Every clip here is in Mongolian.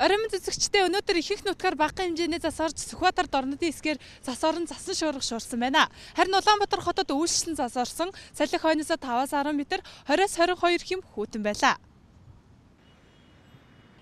Оройн цэцэгчтэй өнөөдөр ихэнх нутгаар багахан хэмжээний зас орж Сүхбаатар дорнодын эсгээр зас орон засан шуурга шуурсан байна. Харин Улаанбаатар хотод үйлчлэн зас орсон салхи хойноос 5-аас 10 м, 20-аас 22 хэм хүйтэн байлаа.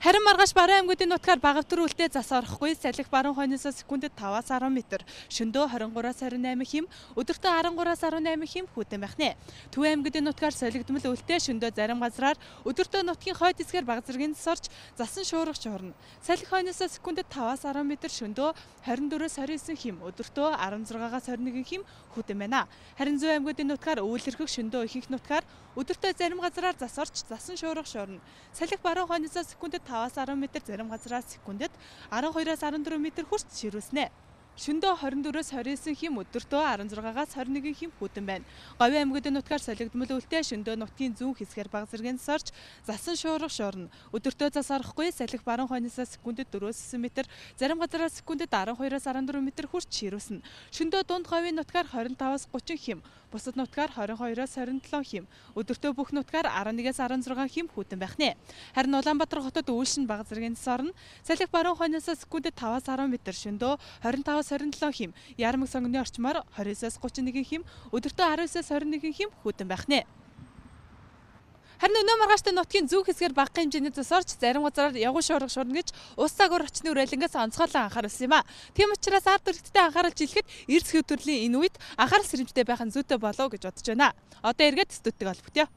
Харин маргааш Баруун аймагуудын нутгаар багавтар үлдээ зас орохгүй салхи баруун хойноос секундэд 5-аас 10 м, шөндөө 23-аас 28 хэм, өдөртөө 13-аас 18 хэм хүйтэн байх нэ. Төв аймагуудын нутгаар солигдмол үлдээ шөндөө зарим газраар өдөртөө нутгийн хойд хэсгээр баг зэргийн зас орж засан шуургах шуурна. Салхи хойноос секундэд 5-аас 10 м, шөндөө 24-аас 29 хэм, өдөртөө 16-аас 21 хэм хүйтэн байна. Харин зүүн аймагуудын нутгаар өвлөрхөх шөндөө ихэнх нутгаар өдөртөө зарим газраар зас орж засан шуургах шуурна. Салхи баруун хойноос секундэд 5-аас 10 м зарим газраас секундэд 12-аас 14 м хүрч ширүүснэ. Шөндөө 24-өөс 29 хим өдөртөө 16-аас 21 хим хүтэн байна. Говийн аймагуудын нутгаар солигдмол үлдээ шөндөө нутгийн зүүн хэсгээр баг зэргийн сорж засан шуурга шуурна. Өдөртөө зас орохгүй салхи баруун хойноос секундэд 4-9 м, зарим газраас секундэд 12-аас 14 м хүрч ширүүснэ. Шөндөө дунд говийн нутгаар 25-аас 30 хим, бусад нутгаар 22-оос 27 хим, өдөртөө бүх нутгаар 11-аас 16 хим хүтэн байх нэ. Харин Улаанбаатар хотод үйлшин баг зэргийн сорно. Салхи баруун хойноос секундэд 5-аас 10 м, шөндөө 25 27 хим, Яармаг сонгоны орчмоор 29-аас 31 хим, өдөртөө 19-аас 21 хим хүйтэн байх нэ. Харин өнөө маргааштай нутгийн зөв хэсгээр багахан хэмжээний цус орж зарим газараар ягуун шуурга шуурна гэж ус цагуур орчны үрэлэнгээс онцгойлон анхааруулсан юм а. Тийм учраас ард түлхттэй анхааруулж хэлэхэд эрс хөтөрлийн энэ үед анхаарал сэрэмжтэй байх нь зүйтэй болов гэж бодож байна. Одоо эргээд студид олбогдё.